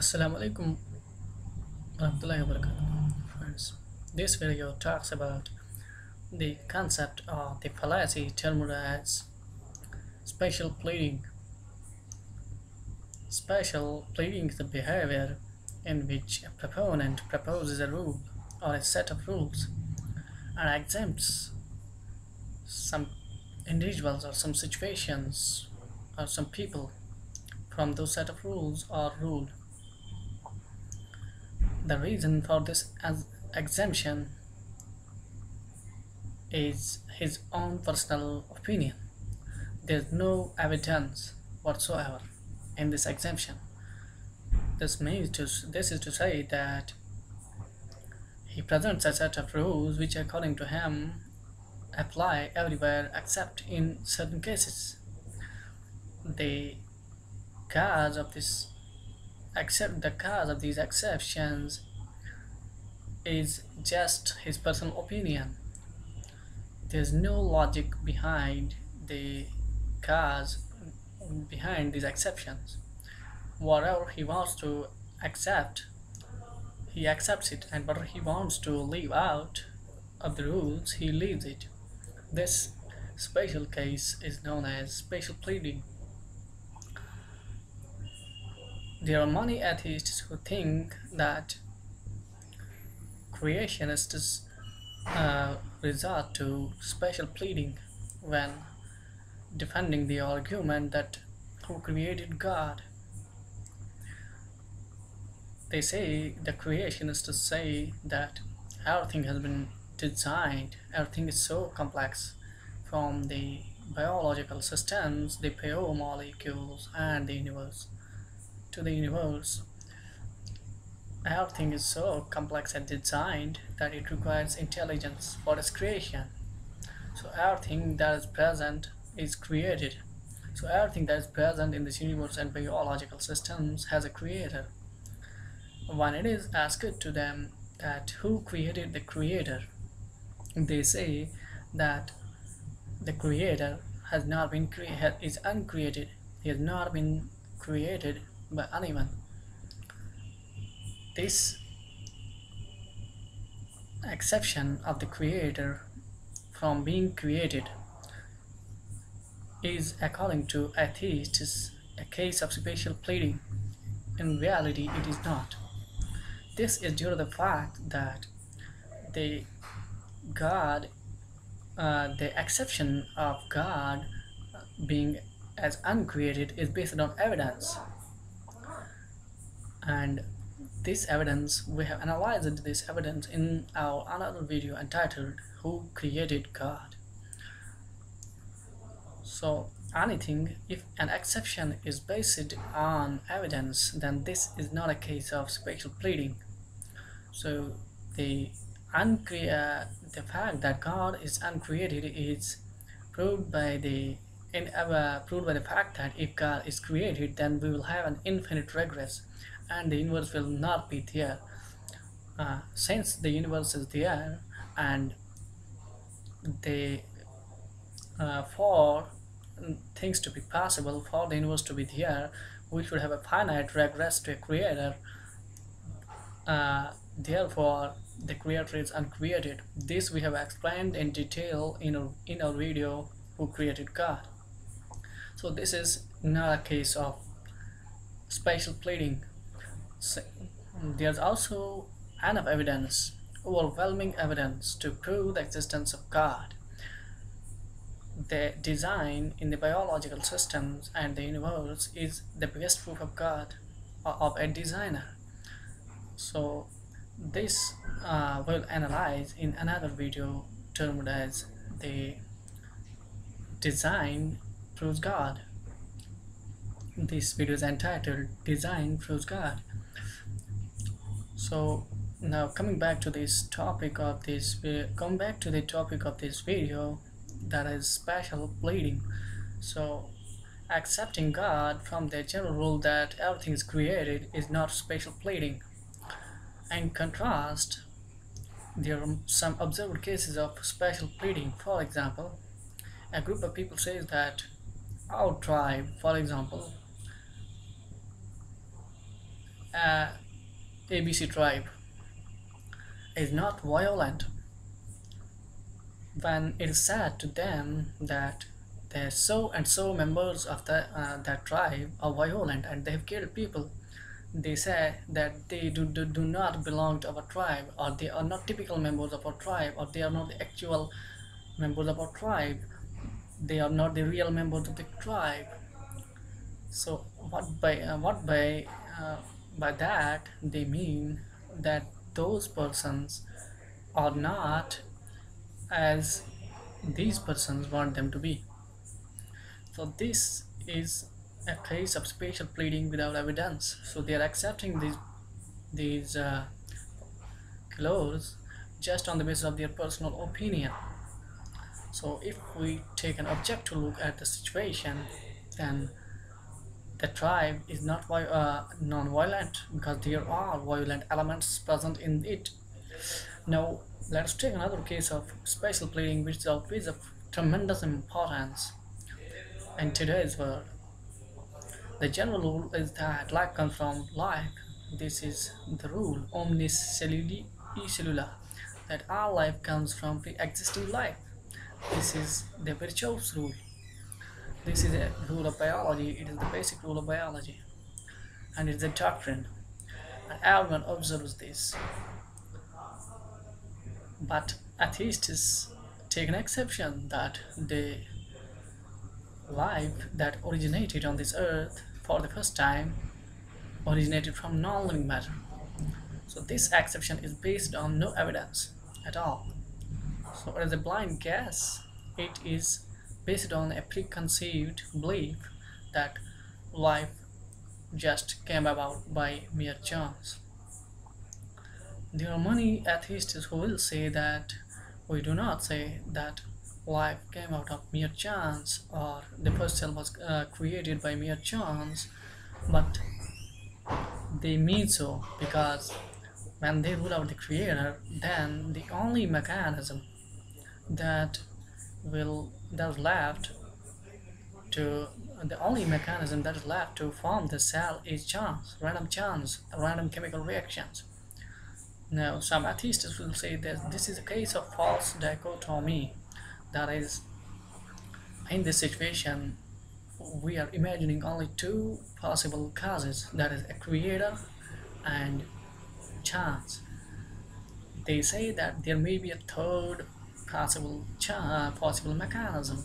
Assalamu alaikum warahmatullahi wabarakatuh. Friends, this video talks about the concept of the fallacy termed as special pleading. special pleading is the behavior in which a proponent proposes a rule or a set of rules and exempts some individuals or some situations or some people from those set of rules or rule. The reason for this exemption is his own personal opinion. There's no evidence whatsoever in this exemption. This means to this is to say that he presents a set of rules which according to him apply everywhere except in certain cases. The cause of this accept the cause of these exceptions is just his personal opinion. There's no logic behind the cause behind these exceptions. Whatever he wants to accept, he accepts it, and whatever he wants to leave out of the rules, he leaves it. This special case is known as special pleading. There are many atheists who think that creationists uh, resort to special pleading when defending the argument that who created God. They say the creationists say that everything has been designed, everything is so complex from the biological systems, the biomolecules, and the universe to the universe. Everything is so complex and designed that it requires intelligence for its creation. So everything that is present is created. So everything that is present in this universe and biological systems has a creator. When it is asked to them that who created the creator, they say that the creator has not been created is uncreated. He has not been created by anyone. This exception of the creator from being created is, according to atheists, a case of spatial pleading. In reality, it is not. This is due to the fact that the God, uh, the exception of God being as uncreated is based on evidence and this evidence we have analyzed this evidence in our another video entitled who created god? So anything if an exception is based on evidence then this is not a case of spatial pleading. So the uncreate the fact that god is uncreated is proved by the in uh, proved by the fact that if god is created then we will have an infinite regress and the universe will not be there. Uh, since the universe is there and the uh, for things to be possible for the universe to be there we should have a finite regress to a creator. Uh, therefore the creator is uncreated. This we have explained in detail in our, in our video who created God. So this is not a case of spatial pleading there's also enough evidence, overwhelming evidence, to prove the existence of God. The design in the biological systems and the universe is the biggest proof of God, of a designer. So this uh, we'll analyze in another video termed as the design proves God. This video is entitled Design Proves God. So now coming back to this topic of this come back to the topic of this video that is special pleading so accepting God from the general rule that everything is created is not special pleading in contrast there are some observed cases of special pleading for example a group of people says that our tribe for example uh, ABC tribe is not violent when it is said to them that the so and so members of the, uh, that tribe are violent and they have killed people. They say that they do, do, do not belong to our tribe or they are not typical members of our tribe or they are not the actual members of our tribe. They are not the real members of the tribe. So what by uh, what by uh, by that they mean that those persons are not as these persons want them to be so this is a case of spatial pleading without evidence. So they are accepting these these uh, just on the basis of their personal opinion. So if we take an objective look at the situation, then the tribe is not uh, non-violent because there are violent elements present in it. Now let us take another case of spatial pleading which is of tremendous importance in today's world. The general rule is that life comes from life. This is the rule omnis cellula e cellula that all life comes from pre-existing life. This is the Virchow's rule. This is a rule of biology. It is the basic rule of biology, and it is a doctrine. And everyone observes this. But atheists take an exception that the life that originated on this earth for the first time originated from non-living matter. So this exception is based on no evidence at all. So as a blind guess, it is based on a preconceived belief that life just came about by mere chance. There are many atheists who will say that we do not say that life came out of mere chance or the first cell was uh, created by mere chance but they mean so because when they rule out the creator then the only mechanism that will that is left to the only mechanism that is left to form the cell is chance random chance random chemical reactions. Now some atheists will say that this is a case of false dichotomy that is in this situation we are imagining only two possible causes that is a creator and chance. They say that there may be a third possible uh, possible mechanism.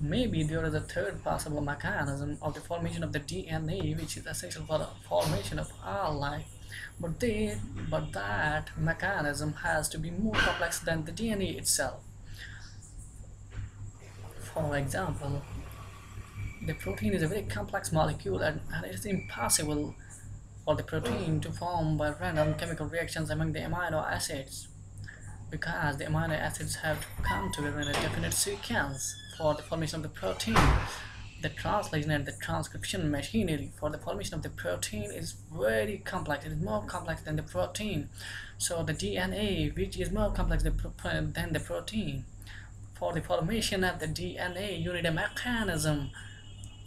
Maybe there is a third possible mechanism of the formation of the DNA which is essential for the formation of all life. But they but that mechanism has to be more complex than the DNA itself. For example, the protein is a very complex molecule and, and it is impossible for the protein to form by random chemical reactions among the amino acids because the amino acids have to come together in a definite sequence for the formation of the protein. The translation and the transcription machinery for the formation of the protein is very complex. It is more complex than the protein. So the DNA, which is more complex than the protein, for the formation of the DNA, you need a mechanism.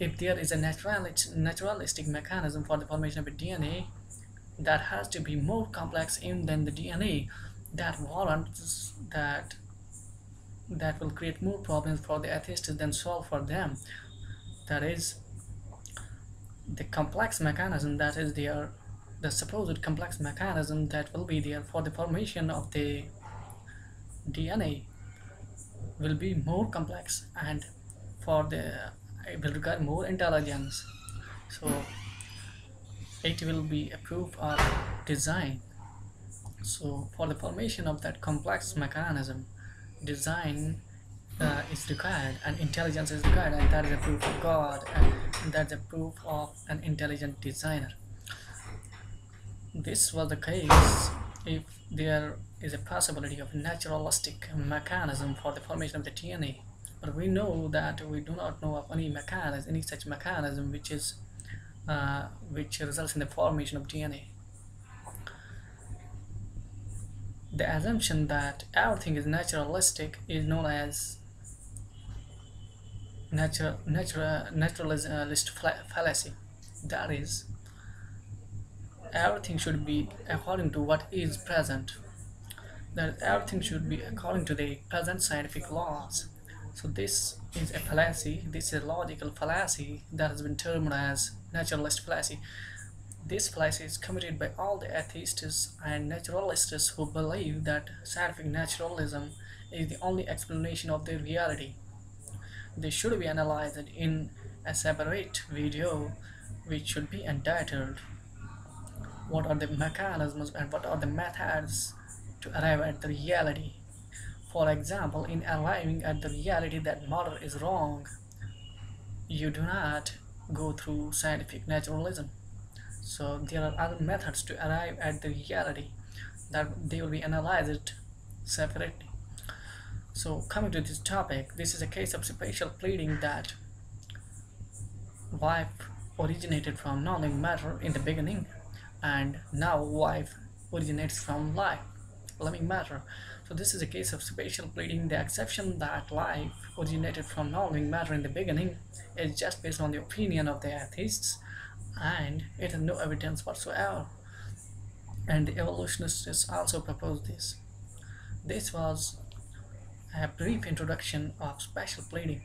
If there is a naturalistic mechanism for the formation of a DNA, that has to be more complex in than the DNA. That warrants that that will create more problems for the atheists than solve for them. That is the complex mechanism that is there, the supposed complex mechanism that will be there for the formation of the DNA will be more complex and for the it will require more intelligence so it will be a proof of design so for the formation of that complex mechanism design uh, is required and intelligence is required and that is a proof of God and that's a proof of an intelligent designer this was the case if there is a possibility of naturalistic mechanism for the formation of the DNA. But we know that we do not know of any mechanism, any such mechanism which is uh, which results in the formation of DNA. The assumption that everything is naturalistic is known as natural, natural, naturalist fallacy. That is, everything should be according to what is present. That everything should be according to the present scientific laws. So this is a fallacy this is a logical fallacy that has been termed as naturalist fallacy this fallacy is committed by all the atheists and naturalists who believe that scientific naturalism is the only explanation of their reality they should be analyzed in a separate video which should be entitled what are the mechanisms and what are the methods to arrive at the reality. For example, in arriving at the reality that matter is wrong, you do not go through scientific naturalism. So there are other methods to arrive at the reality that they will be analyzed separately. So coming to this topic, this is a case of spatial pleading that life originated from non-living matter in the beginning and now life originates from life living matter so this is a case of spatial pleading the exception that life originated from non-living matter in the beginning is just based on the opinion of the atheists and it has no evidence whatsoever. And the evolutionists also proposed this. This was a brief introduction of spatial pleading